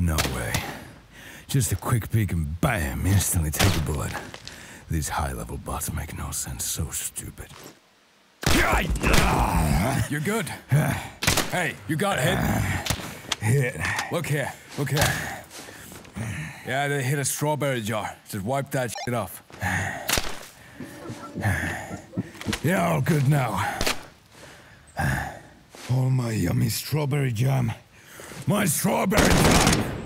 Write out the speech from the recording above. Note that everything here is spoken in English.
No way. Just a quick peek and bam, instantly take a bullet. These high-level bots make no sense. So stupid. You're good. Hey, you got hit? Hit. Look here. Look here. Yeah, they hit a strawberry jar. Just wipe that shit off. Yeah, all good now. All my yummy strawberry jam. My strawberry!